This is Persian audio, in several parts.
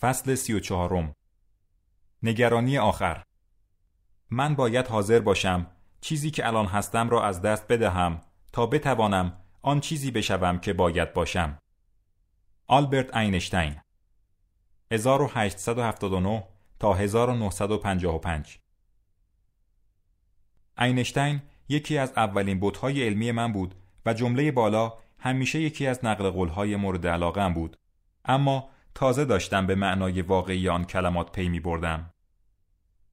فصل سی و چهارم. نگرانی آخر. من باید حاضر باشم چیزی که الان هستم را از دست بدهم تا بتوانم آن چیزی بشوم که باید باشم. آلبرت اینشتین. 1879 تا 1955 اینشتین یکی از اولین بودهای علمی من بود و جمله بالا همیشه یکی از نقل قولهای مورد علاقه بود. اما تازه داشتم به معنای واقعی آن کلمات پی می بردم.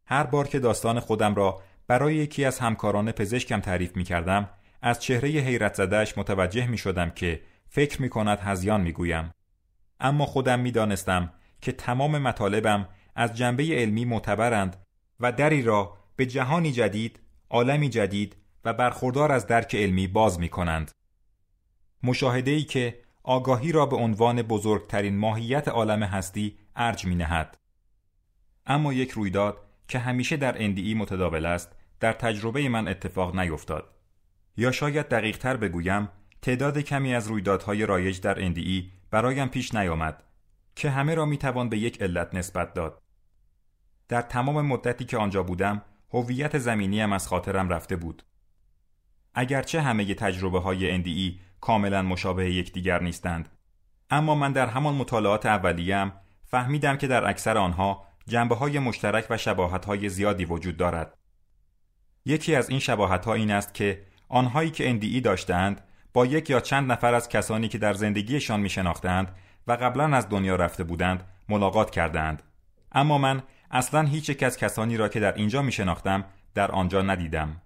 هر بار که داستان خودم را برای یکی از همکاران پزشکم تعریف می کردم از چهره حیرت زدهش متوجه می شدم که فکر می کند هزیان می گویم. اما خودم می دانستم که تمام مطالبم از جنبه علمی معتبرند و دری را به جهانی جدید، عالمی جدید و برخوردار از درک علمی باز می کنند. مشاهده ای که آگاهی را به عنوان بزرگترین ماهیت عالم هستی ارج می نهد. اما یک رویداد که همیشه در اندی متداول است در تجربه من اتفاق نیفتاد. یا شاید دقیق تر بگویم تعداد کمی از رویدادهای رایج در اندی برایم پیش نیامد که همه را می توان به یک علت نسبت داد. در تمام مدتی که آنجا بودم هویت زمینیم از خاطرم رفته بود. اگرچه همه تجربه های NDE کاملا مشابه یکدیگر نیستند. اما من در همان مطالعات اولیم فهمیدم که در اکثر آنها جنبه های مشترک و شباهت های زیادی وجود دارد. یکی از این شباهت ها این است که آنهایی که NDE داشتند با یک یا چند نفر از کسانی که در زندگیشان می شناختند و قبلا از دنیا رفته بودند ملاقات کردند اما من اصلا هیچ یک از کسانی را که در اینجا می شناختم در آنجا ندیدم.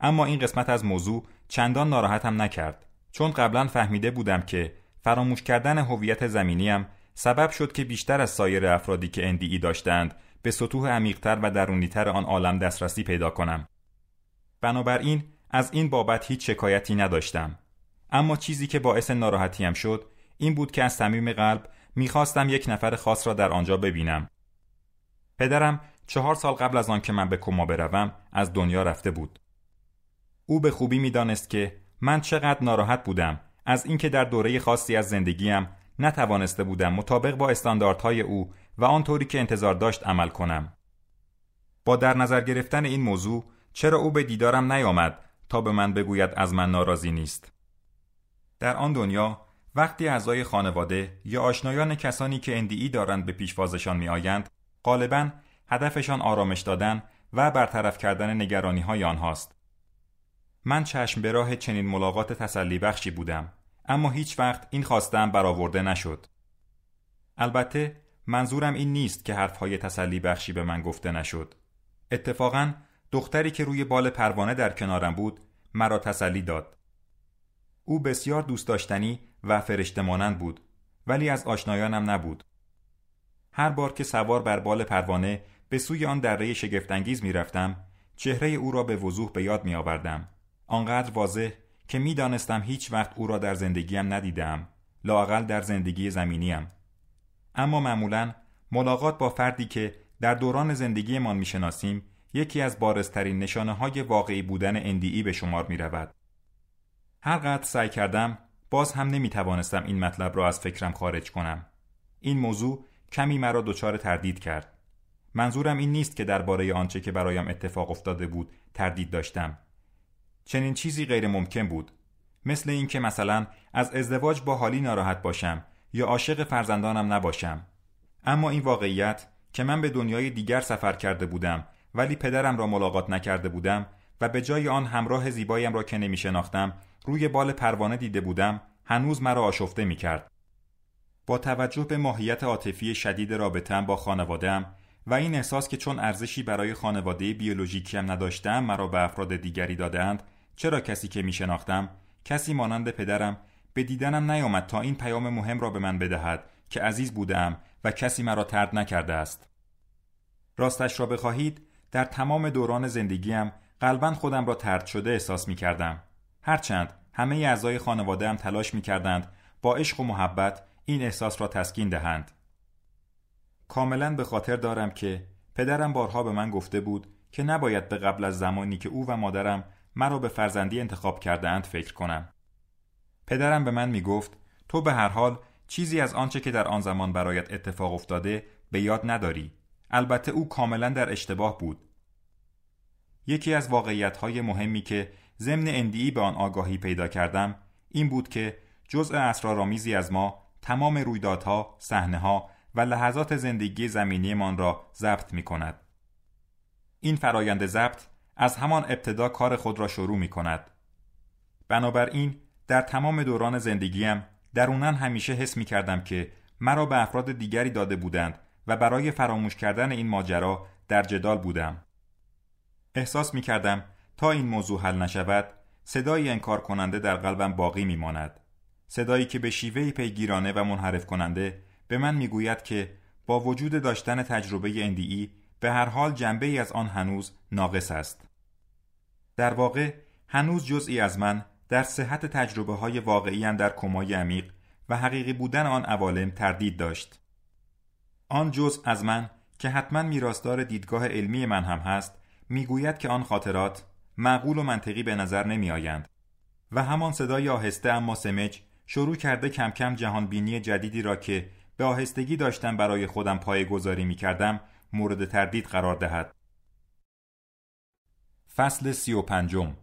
اما این قسمت از موضوع چندان ناراحتم نکرد. چون قبلا فهمیده بودم که فراموش کردن هویت زمینیم سبب شد که بیشتر از سایر افرادی که اندی داشتند به سطوح عمیقتر و درونیتر آن عالم دسترسی پیدا کنم. بنابراین از این بابت هیچ شکایتی نداشتم. اما چیزی که باعث ناراحتیم شد این بود که از صمیم قلب می‌خواستم یک نفر خاص را در آنجا ببینم. پدرم چهار سال قبل از آن که من به کما بروم از دنیا رفته بود. او به خوبی می‌دانست که من چقدر ناراحت بودم از اینکه در دوره خاصی از زندگیم نتوانسته بودم مطابق با استانداردهای او و آنطوری که انتظار داشت عمل کنم. با در نظر گرفتن این موضوع چرا او به دیدارم نیامد تا به من بگوید از من ناراضی نیست. در آن دنیا وقتی اعضای خانواده یا آشنایان کسانی که اندی دارند به پیشوازشان می آیند غالبا هدفشان آرامش دادن و برطرف کردن نگرانی های آنهاست. من چشم به راه چنین ملاقات تسلی بخشی بودم اما هیچ وقت این خواستم برآورده نشد. البته منظورم این نیست که حرفهای تسلی بخشی به من گفته نشد. اتفاقا دختری که روی بال پروانه در کنارم بود مرا تسلی داد. او بسیار دوست داشتنی و فرشته بود ولی از آشنایانم نبود. هر بار که سوار بر بال پروانه به سوی آن دره شگفتانگیز می‌رفتم چهره او را به وضوح به یاد می آوردم آنقدر واضح که می‌دانستم هیچ وقت او را در زندگیم ندیدم لاقل در زندگی زمینیم اما معمولا ملاقات با فردی که در دوران زندگیمان می‌شناسیم یکی از بارزترین نشانه های واقعی بودن اندی به شمار می رود. هر قدر سعی کردم باز هم نمی توانستم این مطلب را از فکرم خارج کنم. این موضوع کمی مرا دچار تردید کرد. منظورم این نیست که درباره آنچه که برایم اتفاق افتاده بود تردید داشتم. چنین چیزی غیر ممکن بود مثل اینکه مثلا از ازدواج با حالی ناراحت باشم یا عاشق فرزندانم نباشم اما این واقعیت که من به دنیای دیگر سفر کرده بودم ولی پدرم را ملاقات نکرده بودم و به جای آن همراه زیبایم را که نمی شناختم روی بال پروانه دیده بودم هنوز مرا آشفته می کرد. با توجه به ماهیت عاطفی شدید رابطم با خانوادهام و این احساس که چون ارزشی برای خانواده بیولوژیکیم نداشتم مرا به افراد دیگری دادند چرا کسی که می شناختم کسی مانند پدرم به دیدنم نیامد تا این پیام مهم را به من بدهد که عزیز بودم و کسی مرا ترد نکرده است. راستش را بخواهید در تمام دوران زندگیم قلبا خودم را ترد شده احساس می کردم هرچند همه اعضای خانواده هم تلاش می کردند با عشق و محبت این احساس را تسکین دهند. کاملا به خاطر دارم که پدرم بارها به من گفته بود که نباید به قبل از زمانی که او و مادرم مرا به فرزندی انتخاب کرده اند فکر کنم. پدرم به من می گفت تو به هر حال چیزی از آنچه که در آن زمان برایت اتفاق افتاده به یاد نداری البته او کاملا در اشتباه بود یکی از واقعیت های مهمی که ضمن اندی به آن آگاهی پیدا کردم این بود که جزء اسرارآمیزی از ما تمام رویدادها، ها و لحظات زندگی زمینیمان را ضبط می کند. این فرایند ضبط از همان ابتدا کار خود را شروع می کند. بنابراین در تمام دوران زندگیم درونن همیشه حس می کردم که مرا به افراد دیگری داده بودند و برای فراموش کردن این ماجرا در جدال بودم. احساس می کردم تا این موضوع حل نشود صدایی انکار کننده در قلبم باقی می ماند. صدایی که به شیوهی پیگیرانه و منحرف کننده به من می‌گوید که با وجود داشتن تجربه اندی به هر حال جنبه ای از آن هنوز ناقص است. در واقع هنوز جزئی از من در صحت تجربه های واقعی در کمای عمیق و حقیقی بودن آن عوالم تردید داشت. آن جزء از من که حتما میراستار دیدگاه علمی من هم هست می‌گوید که آن خاطرات معقول و منطقی به نظر نمی آیند و همان صدای آهسته اما سمج شروع کرده کم کم جهان بینی جدیدی را که به آهستگی داشتم برای خودم پای گذاری می کردم مورد تردید قرار دهد. فصل سی و پنجم.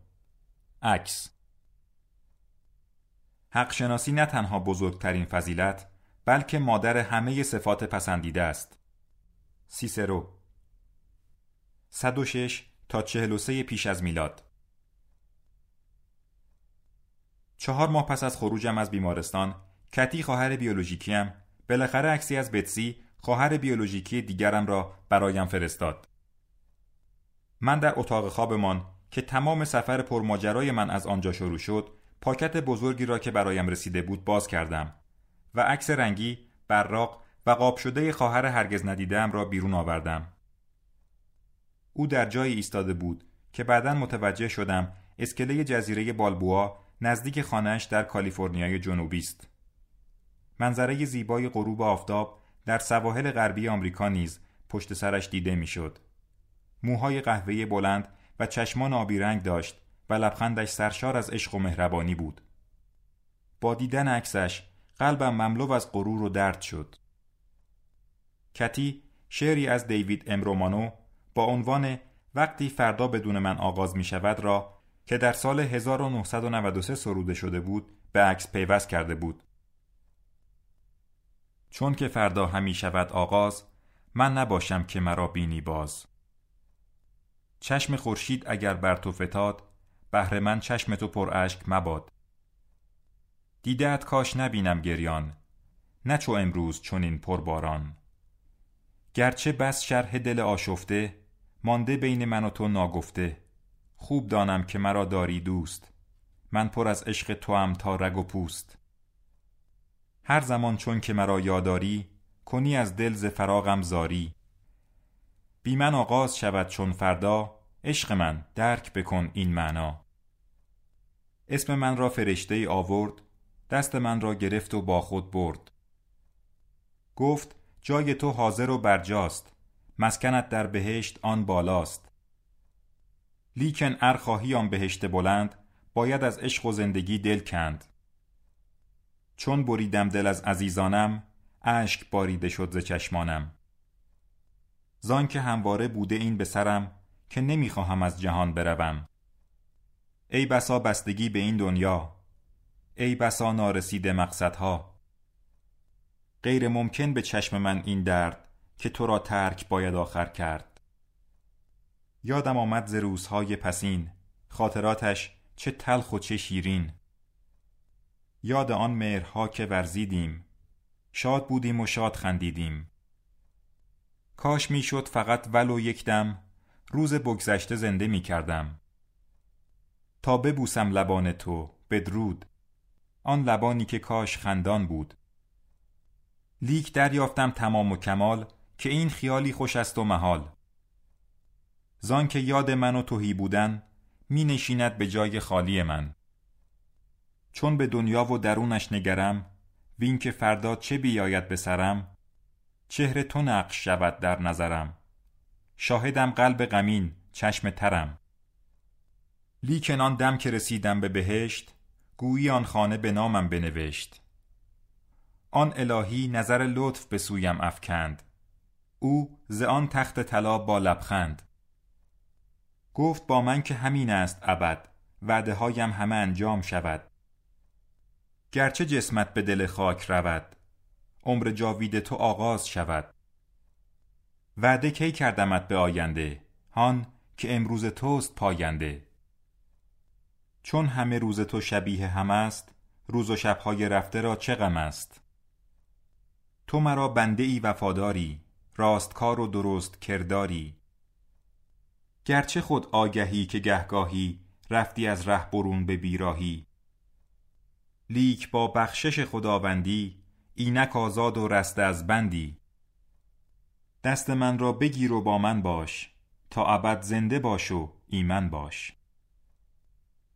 عکس. حق شناسی نه تنها بزرگترین فضیلت بلکه مادر همه صفات پسندیده است. سیسرو. 106 تا 43 پیش از میلاد. چهار ماه پس از خروجم از بیمارستان کتی خواهر بیولوژیکیم بالاخره عکسی از بتسی خواهر بیولوژیکی دیگرم را برایم فرستاد. من در اتاق خوابمان که تمام سفر پرماجرای من از آنجا شروع شد پاکت بزرگی را که برایم رسیده بود باز کردم و عکس رنگی براق و قاب شده خواهر هرگز ندیدم را بیرون آوردم او در جایی ایستاده بود که بعدا متوجه شدم اسکله جزیره بالبوا نزدیک خانهش در کالیفرنیای جنوبی است. منظره زیبای غروب آفتاب در سواحل غربی آمریکا نیز پشت سرش دیده می‌شد. موهای قهوه‌ای بلند و چشمان آبی رنگ داشت و لبخندش سرشار از عشق و مهربانی بود. با دیدن عکسش قلبم مملو از غرور و درد شد. کتی شعری از دیوید امرومانو با عنوان وقتی فردا بدون من آغاز می شود را که در سال 1993 سروده شده بود به عکس پیوست کرده بود. چون که فردا همی شود آغاز من نباشم که مرا بینی باز. چشم خورشید اگر بر تو فتاد بهر من چشم تو پر اشک مباد. دیدت کاش نبینم گریان نه چو امروز چنین پر باران. گرچه بس شرح دل آشفته مانده بین من و تو ناگفته خوب دانم که مرا داری دوست من پر از عشق تو هم تا رگ و پوست هر زمان چون که مرا یاداری کنی از دل ز فراغم زاری بی من آغاز شود چون فردا عشق من درک بکن این معنا. اسم من را فرشته ای آورد دست من را گرفت و با خود برد. گفت جای تو حاضر و برجاست مسکنت در بهشت آن بالاست. لیکن ارخواهی آن بهشت بلند باید از عشق و زندگی دل کند. چون بریدم دل از عزیزانم اشک باریده شد ز چشمانم. زان که همواره بوده این به سرم که نمی‌خواهم از جهان بروم. ای بسا بستگی به این دنیا. ای بسا نارسیده مقصدها. غیر ممکن به چشم من این درد که تو را ترک باید آخر کرد. یادم آمد ز روزهای پسین خاطراتش چه تلخ و چه شیرین. یاد آن مهرها که ورزیدیم. شاد بودیم و شاد خندیدیم. کاش می‌شد فقط ولو یک دم روز بگذشته زنده می کردم تا ببوسم لبان تو بدرود. آن لبانی که کاش خندان بود. لیک دریافتم تمام و کمال که این خیالی خوش است و محال. زان که یاد من و توهی بودن می نشیند به جای خالی من. چون به دنیا و درونش نگرم وین که فردا چه بیاید به سرم چهره تو نقش شود در نظرم. شاهدم قلب غمین چشم ترم. لیکن آن دم که رسیدم به بهشت گویی آن خانه به نامم بنوشت. آن الهی نظر لطف به سویم افکند. او ز آن تخت طلا با لبخند. گفت با من که همین است ابد وعده هایم همه انجام شود. گرچه جسمت به دل خاک رود عمر جاوید تو آغاز شود. وعده کی کردمت به آینده؟ هان که امروز توست پاینده. چون همه روز تو شبیه هم است روز و شبهای رفته را چه غم است؟ تو مرا بنده ای وفاداری راستکار و درست کرداری. گرچه خود آگهی که گهگاهی رفتی از ره برون به بیراهی. لیک با بخشش خداوندی اینک آزاد و رسته از بندی. دست من را بگیر و با من باش تا ابد زنده باش و ایمن باش.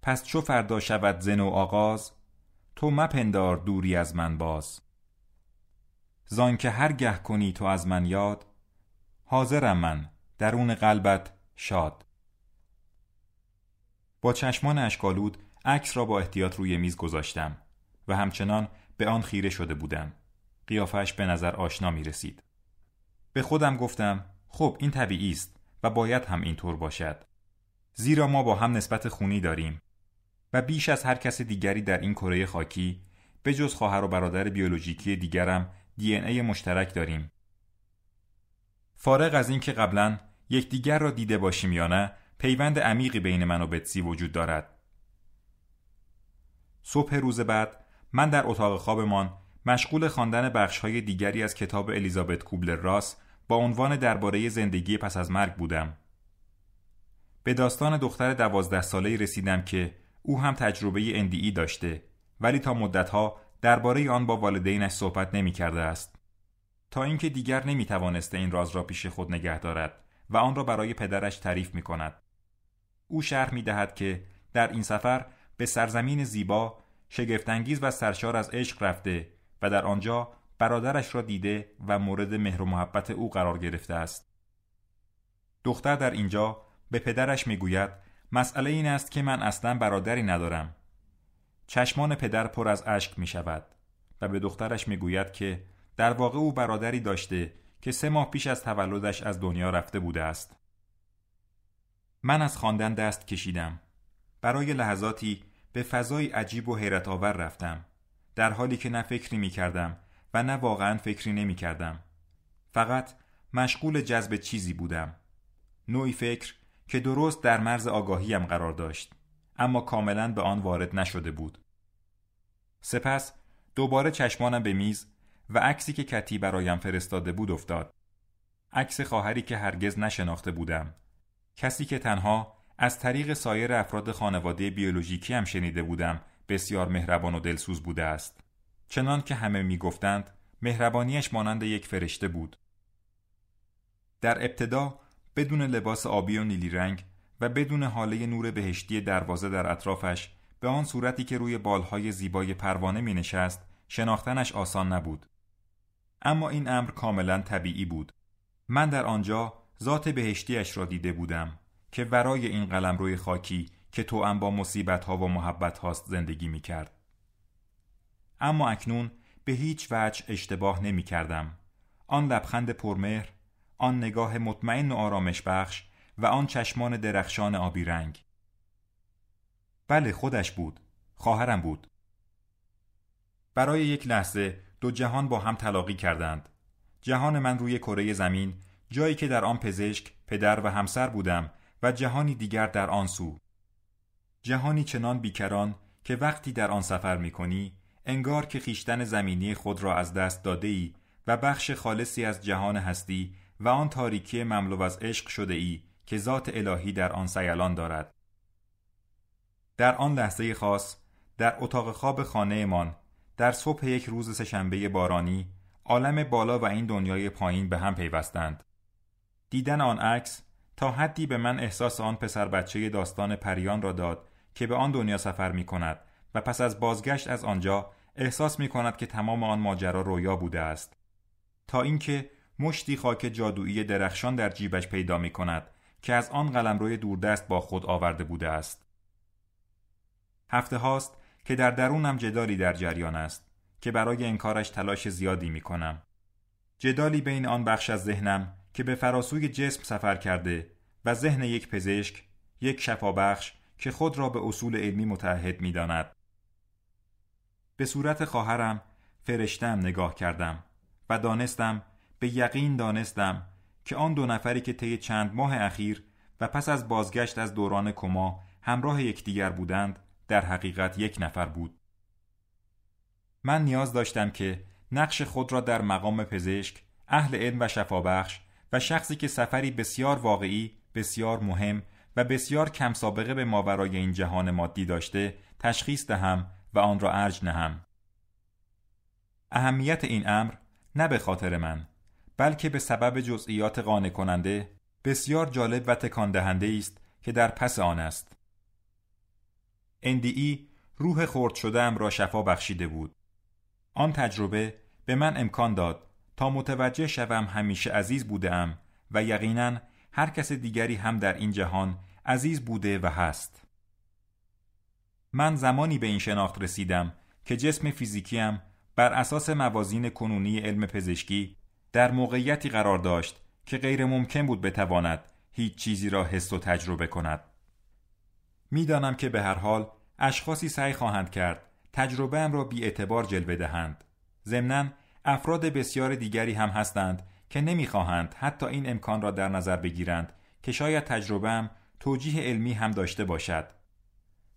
پس چو فردا شود زن و آغاز تو مپندار دوری از من باز. زان که هر گه کنی تو از من یاد حاضرم من درون قلبت شاد. با چشمان اشکالود عکس را با احتیاط روی میز گذاشتم و همچنان به آن خیره شده بودم. قیافش به نظر آشنا می رسید به خودم گفتم خب این طبیعی است و باید هم اینطور باشد. زیرا ما با هم نسبت خونی داریم و بیش از هر کس دیگری در این کره خاکی به جز خواهر و برادر بیولوژیکی دیگرم دی ای مشترک داریم. فارغ از اینکه قبلا یکدیگر را دیده باشیم یا نه پیوند عمیقی بین من و بتسی وجود دارد. صبح روز بعد من در اتاق خوابمان مشغول خواندن بخشهای دیگری از کتاب الیزابت کوبلر راس با عنوان درباره زندگی پس از مرگ بودم. به داستان دختر دوازده ساله رسیدم که او هم تجربه اندی داشته ولی تا مدتها درباره آن با والدینش صحبت نمی کرده است. تا اینکه دیگر نمی توانسته این راز را پیش خود نگه دارد و آن را برای پدرش تعریف می کند. او شرح می دهد که در این سفر به سرزمین زیبا شگفتانگیز و سرشار از عشق رفته و در آنجا برادرش را دیده و مورد مهر و محبت او قرار گرفته است. دختر در اینجا به پدرش می‌گوید مسئله این است که من اصلا برادری ندارم. چشمان پدر پر از اشک می شود و به دخترش می‌گوید که در واقع او برادری داشته که سه ماه پیش از تولدش از دنیا رفته بوده است. من از خواندن دست کشیدم. برای لحظاتی به فضای عجیب و حیرت آور رفتم. در حالی که نه فکری می کردم و نه واقعا فکری نمی کردم. فقط مشغول جذب چیزی بودم. نوعی فکر که درست در مرز آگاهیم قرار داشت اما کاملا به آن وارد نشده بود. سپس دوباره چشمانم به میز و عکسی که کتی برایم فرستاده بود افتاد. عکس خواهری که هرگز نشناخته بودم. کسی که تنها از طریق سایر افراد خانواده بیولوژیکی هم شنیده بودم بسیار مهربان و دلسوز بوده است. چنان که همه می‌گفتند مهربانیش مانند یک فرشته بود. در ابتدا بدون لباس آبی و نیلی رنگ و بدون حاله نور بهشتی دروازه در اطرافش به آن صورتی که روی بالهای زیبای پروانه می نشست شناختنش آسان نبود. اما این امر کاملا طبیعی بود. من در آنجا ذات بهشتیش را دیده بودم که ورای این قلم روی خاکی که تو با مصیبت ها و محبت هاست زندگی می کرد. اما اکنون به هیچ وجه اشتباه نمی کردم. آن لبخند پرمهر، آن نگاه مطمئن و آرامش بخش و آن چشمان درخشان آبی رنگ. بله خودش بود. خواهرم بود. برای یک لحظه دو جهان با هم تلاقی کردند. جهان من روی کره زمین جایی که در آن پزشک، پدر و همسر بودم و جهانی دیگر در آن سو. جهانی چنان بیکران که وقتی در آن سفر می کنی انگار که خیشتن زمینی خود را از دست داده ای و بخش خالصی از جهان هستی و آن تاریکی مملو از عشق شده ای که ذات الهی در آن سیلان دارد. در آن لحظه خاص در اتاق خواب خانهمان در صبح یک روز سهشنبه بارانی عالم بالا و این دنیای پایین به هم پیوستند. دیدن آن عکس تا حدی به من احساس آن پسر بچه داستان پریان را داد که به آن دنیا سفر می کند و پس از بازگشت از آنجا احساس می کند که تمام آن ماجرا رویا بوده است تا اینکه مشتی خاک جادویی درخشان در جیبش پیدا می کند که از آن قلمروی دوردست با خود آورده بوده است هفته هاست که در درونم جدالی در جریان است که برای انکارش تلاش زیادی می کنم. جدالی بین آن بخش از ذهنم که به فراسوی جسم سفر کرده و ذهن یک پزشک، یک شفابخش که خود را به اصول علمی متعهد می داند. به صورت خواهرم فرشتم نگاه کردم و دانستم به یقین دانستم که آن دو نفری که طی چند ماه اخیر و پس از بازگشت از دوران کما همراه یکدیگر بودند در حقیقت یک نفر بود من نیاز داشتم که نقش خود را در مقام پزشک اهل علم و شفابخش و شخصی که سفری بسیار واقعی بسیار مهم و بسیار کم سابقه به ماورای این جهان مادی داشته تشخیص دهم و آن را ارج نهم. اهمیت این امر نه به خاطر من بلکه به سبب جزئیات قانع کننده بسیار جالب و تکان دهنده است که در پس آن است. اندی روح خرد شدهام را شفا بخشیده بود. آن تجربه به من امکان داد تا متوجه شوم همیشه عزیز بودم و یقینا هر کس دیگری هم در این جهان عزیز بوده و هست من زمانی به این شناخت رسیدم که جسم فیزیکیم بر اساس موازین کنونی علم پزشکی در موقعیتی قرار داشت که غیر ممکن بود بتواند هیچ چیزی را حس و تجربه کند. می‌دانم که به هر حال اشخاصی سعی خواهند کرد تجربه ام را بی اعتبار جلوه دهند. ضمناً افراد بسیار دیگری هم هستند که نمی‌خواهند حتی این امکان را در نظر بگیرند که شاید تجربه توجیه علمی هم داشته باشد.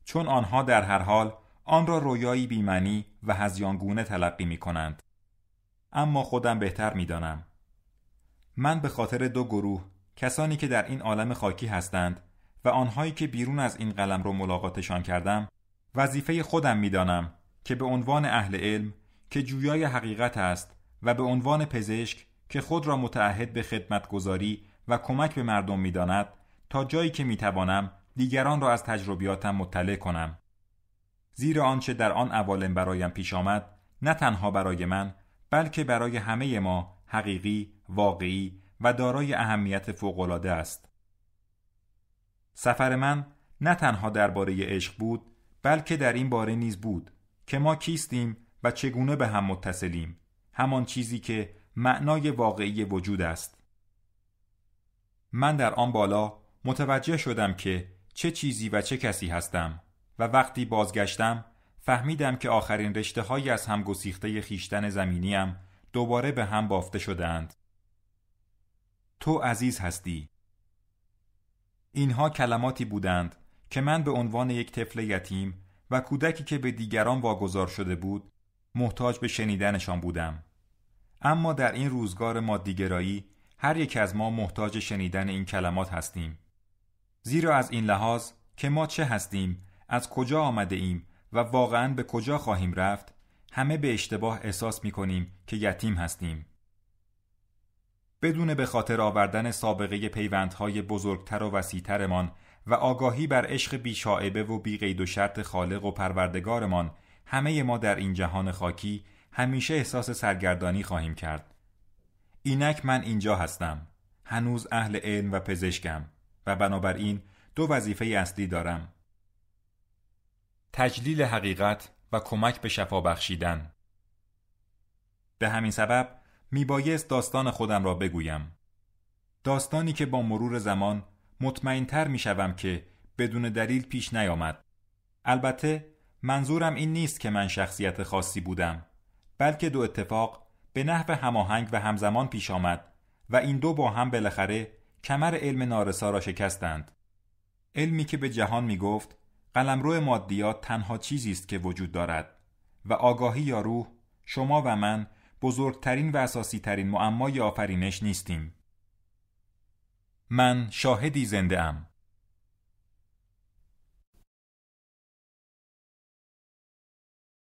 چون آنها در هر حال آن را رویایی بیمنی و هزیانگونه تلقی می کنند. اما خودم بهتر می دانم. من به خاطر دو گروه کسانی که در این عالم خاکی هستند و آنهایی که بیرون از این قلم رو ملاقاتشان کردم وظیفه خودم می‌دانم که به عنوان اهل علم که جویای حقیقت است و به عنوان پزشک که خود را متعهد به خدمتگذاری و کمک به مردم می‌داند تا جایی که می‌توانم دیگران را از تجربیاتم مطلع کنم زیرا آنچه در آن عوالم برایم پیش آمد نه تنها برای من بلکه برای همه ما حقیقی، واقعی و دارای اهمیت فوق‌العاده است. سفر من نه تنها درباره عشق بود، بلکه در این باره نیز بود که ما کیستیم و چگونه به هم متصلیم، همان چیزی که معنای واقعی وجود است. من در آن بالا متوجه شدم که چه چیزی و چه کسی هستم و وقتی بازگشتم فهمیدم که آخرین رشته های از هم گسیخته خیشتن زمینیم دوباره به هم بافته شدهاند. تو عزیز هستی. اینها کلماتی بودند که من به عنوان یک طفل یتیم و کودکی که به دیگران واگذار شده بود محتاج به شنیدنشان بودم. اما در این روزگار مادیگرایی هر یک از ما محتاج شنیدن این کلمات هستیم. زیرا از این لحاظ که ما چه هستیم، از کجا آمده ایم و واقعا به کجا خواهیم رفت، همه به اشتباه احساس می کنیم که یتیم هستیم. بدون به خاطر آوردن سابقه پیوندهای بزرگتر و وسیعترمان و آگاهی بر عشق بیشاعبه و بیقید و شرط خالق و پروردگارمان همه ما در این جهان خاکی همیشه احساس سرگردانی خواهیم کرد. اینک من اینجا هستم. هنوز اهل علم و پزشکم و بنابراین دو وظیفه اصلی دارم. تجلیل حقیقت و کمک به شفا بخشیدن. به همین سبب میبایست داستان خودم را بگویم. داستانی که با مرور زمان مطمئنتر می‌شوم که بدون دلیل پیش نیامد. البته منظورم این نیست که من شخصیت خاصی بودم بلکه دو اتفاق به نحو هماهنگ و همزمان پیش آمد و این دو با هم بالاخره کمر علم نارسا را شکستند. علمی که به جهان می گفت قلمرو مادیات تنها چیزی است که وجود دارد و آگاهی یا روح شما و من بزرگترین و اساسی ترین معمای آفرینش نیستیم. من شاهدی زنده ام.